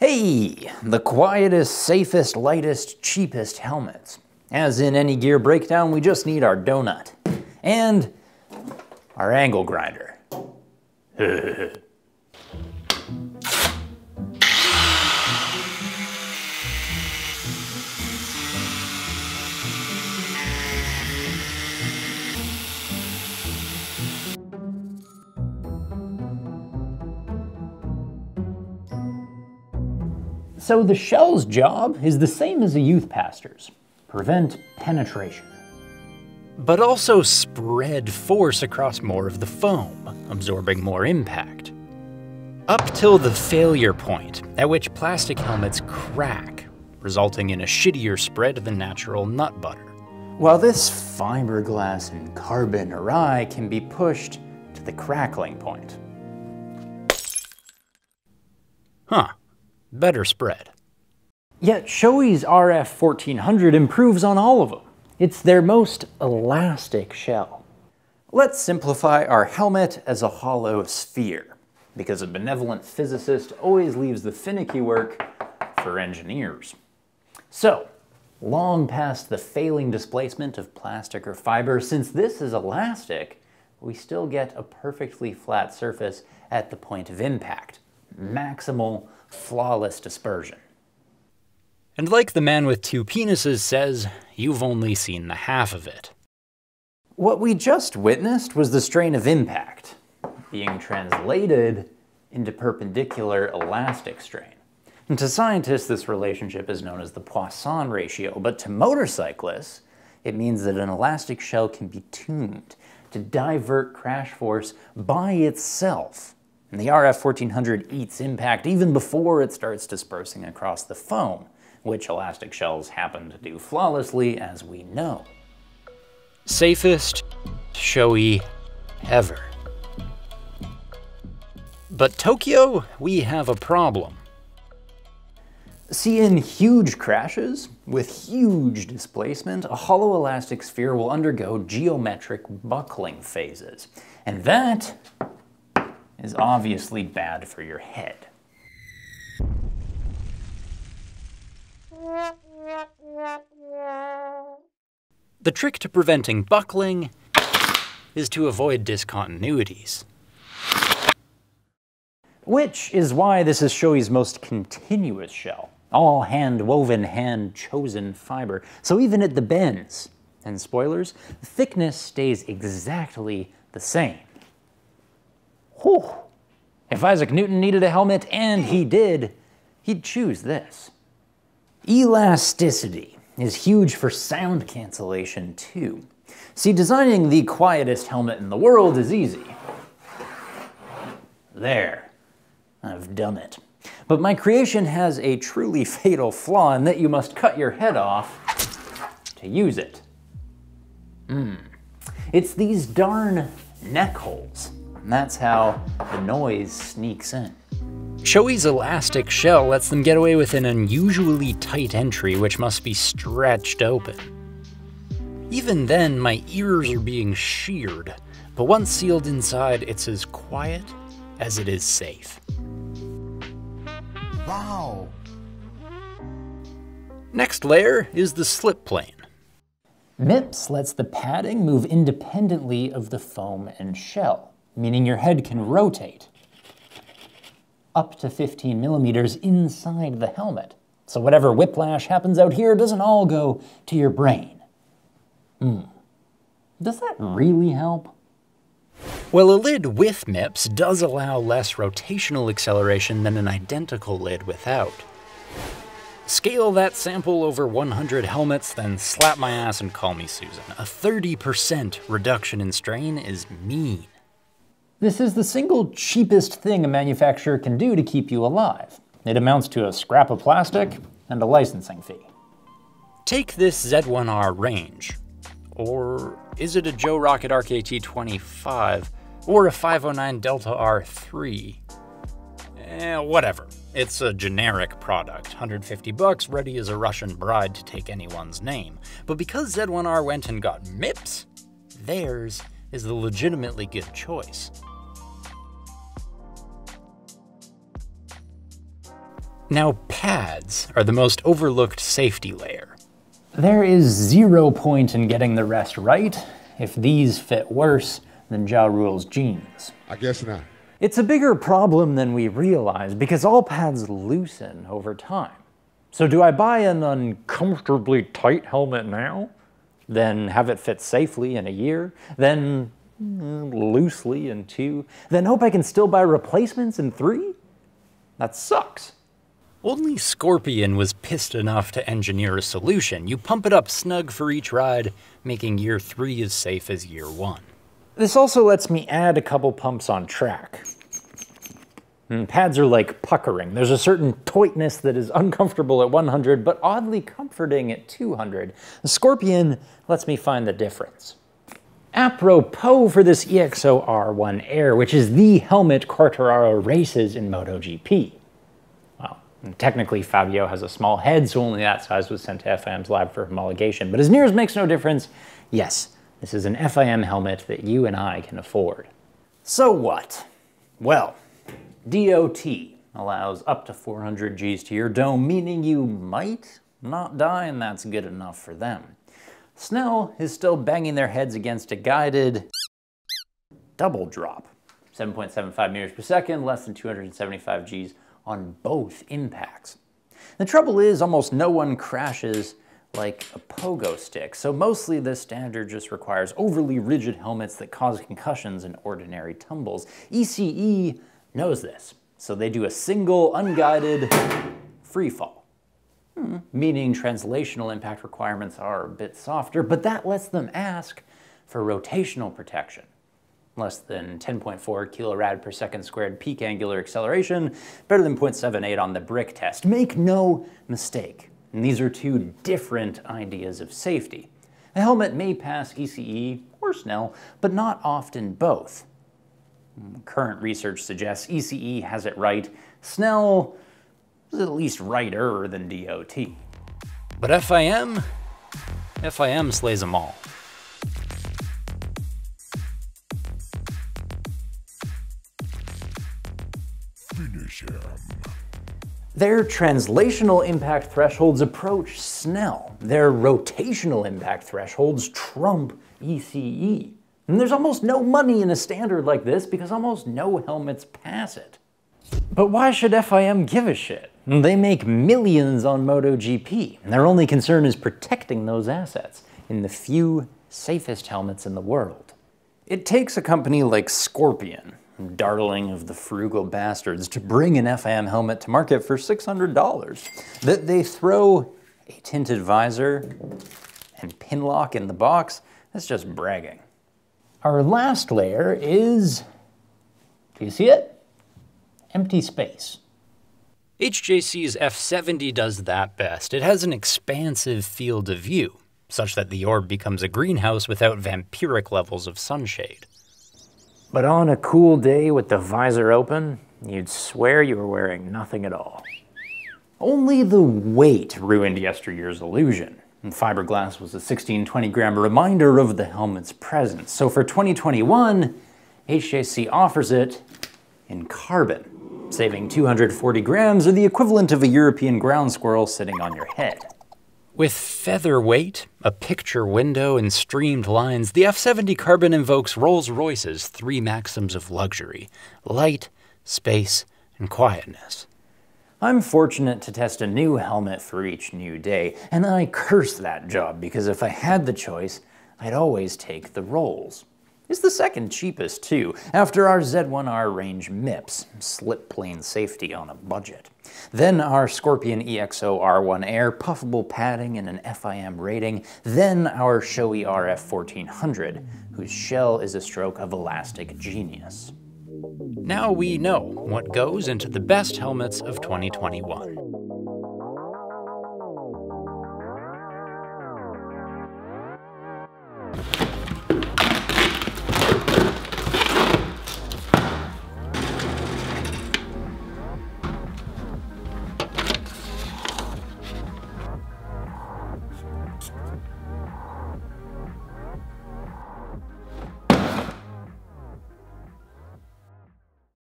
Hey, the quietest, safest, lightest, cheapest helmets. As in any gear breakdown, we just need our donut. And our angle grinder. So the shell's job is the same as a youth pastor's prevent penetration. But also spread force across more of the foam, absorbing more impact. Up till the failure point, at which plastic helmets crack, resulting in a shittier spread than natural nut butter. While this fiberglass and carbon awry can be pushed to the crackling point. Huh, better spread. Yet Shoei's RF 1400 improves on all of them. It's their most elastic shell. Let's simplify our helmet as a hollow sphere, because a benevolent physicist always leaves the finicky work for engineers. So, long past the failing displacement of plastic or fiber, since this is elastic, we still get a perfectly flat surface at the point of impact. Maximal, flawless dispersion. And like the man with two penises says, you've only seen the half of it. What we just witnessed was the strain of impact being translated into perpendicular elastic strain. And to scientists, this relationship is known as the Poisson ratio, but to motorcyclists, it means that an elastic shell can be tuned to divert crash force by itself. And the RF 1400 eats impact even before it starts dispersing across the foam, which elastic shells happen to do flawlessly, as we know. Safest, Shoei, ever. But Tokyo, we have a problem. See, in huge crashes, with huge displacement, a hollow elastic sphere will undergo geometric buckling phases. And that is obviously bad for your head. The trick to preventing buckling is to avoid discontinuities. Which is why this is Shoei's most continuous shell. All hand-woven, hand-chosen fiber. So even at the bends, and spoilers, the thickness stays exactly the same. Whew. If Isaac Newton needed a helmet, and he did, he'd choose this. Elasticity is huge for sound cancellation too. See, designing the quietest helmet in the world is easy. There, I've done it. But my creation has a truly fatal flaw in that you must cut your head off to use it. Hmm. It's these darn neck holes. And that's how the noise sneaks in. Shoei's elastic shell lets them get away with an unusually tight entry which must be stretched open. Even then, my ears are being sheared, but once sealed inside, it's as quiet as it is safe. Wow! Next layer is the slip plane. MIPS lets the padding move independently of the foam and shell, meaning your head can rotate up to 15 millimeters inside the helmet. So whatever whiplash happens out here doesn't all go to your brain. Hmm. Does that really help? Well, a lid with MIPS does allow less rotational acceleration than an identical lid without. Scale that sample over 100 helmets, then slap my ass and call me Susan. A 30% reduction in strain is mean. This is the single cheapest thing a manufacturer can do to keep you alive. It amounts to a scrap of plastic and a licensing fee. Take this Z1R range. Or is it a Joe Rocket RKT 25? Or a 509 Delta R3? Eh, whatever. It's a generic product, 150 bucks, ready as a Russian bride to take anyone's name. But because Z1R went and got MIPS, theirs is the legitimately good choice. Now, pads are the most overlooked safety layer. There is zero point in getting the rest right if these fit worse than Ja Rule's jeans. I guess not. It's a bigger problem than we realize because all pads loosen over time. So do I buy an uncomfortably tight helmet now, then have it fit safely in a year, then mm, loosely in two, then hope I can still buy replacements in three? That sucks. Only Scorpion was pissed enough to engineer a solution. You pump it up snug for each ride, making year three as safe as year one. This also lets me add a couple pumps on track. And pads are like puckering. There's a certain tautness that is uncomfortable at 100, but oddly comforting at 200. The Scorpion lets me find the difference. Apropos for this EXO R1 Air, which is the helmet Quartararo races in MotoGP. Well, technically Fabio has a small head, so only that size was sent to FIM's lab for homologation. But as near as makes no difference, yes, this is an FIM helmet that you and I can afford. So what? Well, DOT allows up to 400 Gs to your dome, meaning you might not die, and that's good enough for them. Snell is still banging their heads against a guided double drop. 7.75 meters per second, less than 275 Gs on both impacts. The trouble is almost no one crashes like a pogo stick, so mostly this standard just requires overly rigid helmets that cause concussions in ordinary tumbles. ECE knows this, so they do a single unguided free fall. Hmm. Meaning translational impact requirements are a bit softer, but that lets them ask for rotational protection. Less than 10.4 kilorad per second squared peak angular acceleration, better than 0.78 on the BrIC test. Make no mistake, and these are two different ideas of safety. A helmet may pass ECE or Snell, but not often both. Current research suggests ECE has it right. Snell is at least righter than DOT. But FIM? FIM slays them all. Finish him. Their translational impact thresholds approach Snell. Their rotational impact thresholds trump ECE. And there's almost no money in a standard like this because almost no helmets pass it. But why should FIM give a shit? They make millions on MotoGP, and their only concern is protecting those assets in the few safest helmets in the world. It takes a company like Scorpion, darling of the frugal bastards, to bring an FIM helmet to market for $600. That they throw a tinted visor and pin lock in the box, that's just bragging. Our last layer is, do you see it? Empty space. HJC's F70 does that best. It has an expansive field of view, such that the orb becomes a greenhouse without vampiric levels of sunshade. But on a cool day with the visor open, you'd swear you were wearing nothing at all. Only the weight ruined yesteryear's illusion. And fiberglass was a 1620 gram reminder of the helmet's presence. So for 2021, HJC offers it in carbon, saving 240 grams or the equivalent of a European ground squirrel sitting on your head. With feather weight, a picture window, and streamed lines, the F70 Carbon invokes Rolls Royce's three maxims of luxury light, space, and quietness. I'm fortunate to test a new helmet for each new day, and I curse that job because if I had the choice, I'd always take the rolls. It's the second cheapest too, after our Z1R range MIPS, slip plane safety on a budget. Then our Scorpion EXO R1 Air, puffable padding and an FIM rating. Then our Shoei RF 1400, whose shell is a stroke of elastic genius. Now we know what goes into the best helmets of 2021.